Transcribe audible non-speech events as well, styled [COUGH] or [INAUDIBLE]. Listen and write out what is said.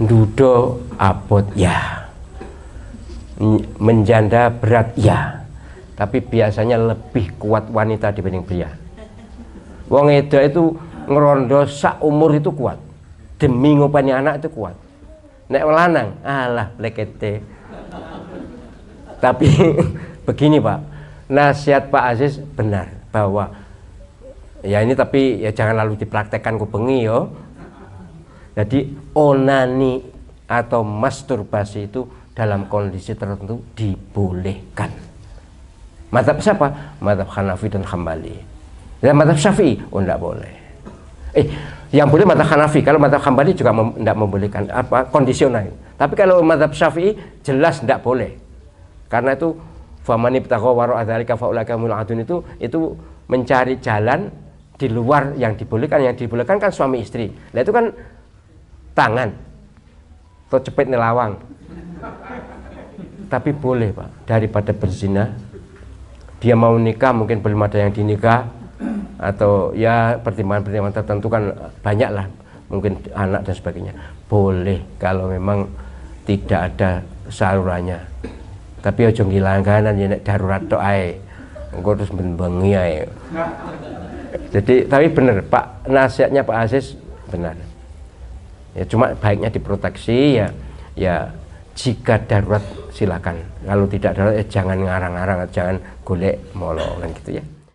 dudo abot ya. Menjanda berat ya. Tapi biasanya lebih kuat wanita dibanding pria. Wong edo itu ngerondo sak umur itu kuat. Demi ngopani anak itu kuat. Nek lanang alah blekete tapi [LAUGHS] begini pak. Nasihat Pak Aziz benar bahwa ya ini tapi ya jangan lalu dipraktekkan kupengi yo jadi onani atau masturbasi itu dalam kondisi tertentu dibolehkan Madhab siapa? Madhab Hanafi dan Hambali. Dan madhab Syafi'i, oh tidak boleh. Eh, yang boleh madhab Hanafi. Kalau madhab Hambali juga tidak mem membolehkan apa kondisional. Tapi kalau madhab Syafi'i jelas tidak boleh. Karena itu famani ibtagha waro adzalika faulaka adun itu itu mencari jalan di luar yang dibolehkan. Yang dibolehkan kan suami istri. Nah itu kan tangan. Atau cepet nelawang. Tapi boleh pak. Daripada berzina dia mau nikah mungkin belum ada yang dinikah atau ya pertimbangan-pertimbangan tertentu kan banyak lah mungkin anak dan sebagainya. Boleh kalau memang tidak ada salurannya. Tapi ojo ngilangganan ya darurat tok ae. Engko terus bengi ae. Jadi tapi benar Pak nasihatnya Pak Aziz benar ya cuma baiknya diproteksi ya ya jika darurat silakan. Kalau tidak darurat ya jangan ngarang-ngarang jangan golek molo kan gitu ya